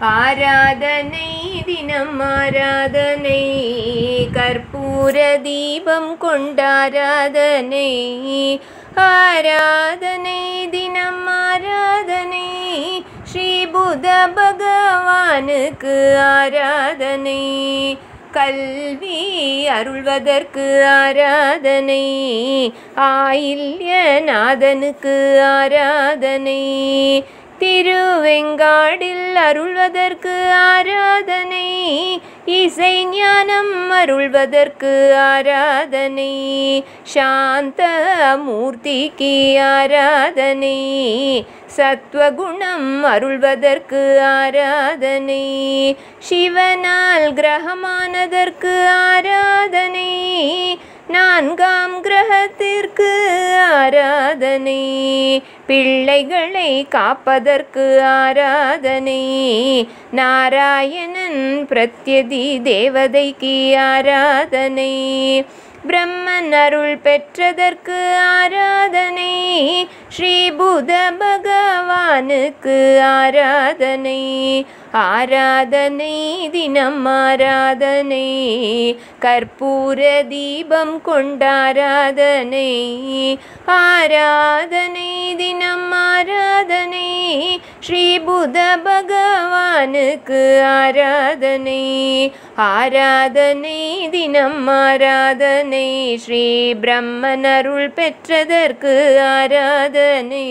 ஆராதனை தினம் ஆராதனை. கற்பூர தீபம் கொண்டாராதனை ஆராதனை தினம் ஆராதனை. ஸ்ரீ புத பகவானுக்கு ஆராதனை. கல்வி அருள்வதற்கு ஆராதனை. ஆயில்யநாதனுக்கு ஆராதனை. திருவெங்காடில் அருள்வதற்கு ஆராதனை. இசை ஞானம் அருள்வதற்கு ஆராதனை. சாந்த மூர்த்திக்கு ஆராதனை. சத்வகுணம் அருள்வதற்கு ஆராதனை. சிவனால் கிரகமானதற்கு ஆராதனை. நான்காம் கிரகத்திற்கு ஆராதனை. பிள்ளைகளை காப்பதற்கு ஆராதனை. நாராயணன் பிரத்யதி தேவதைக்கு ஆராதனை. பிரம்மன் அருள் பெற்றதற்கு ஆராதனை. ஸ்ரீபுதப பகவானுக்கு ஆராதனை ஆராதனை தினம் ஆராதனை கற்பூர தீபம் கொண்டாராதனை ஆராதனை தினம் ஆராதனை ஸ்ரீபுத பகவானுக்கு ஆராதனை ஆராதனை தினம் ஆராதனை ஸ்ரீ பிரம்மன் அருள் பெற்றதற்கு ஆராதனை.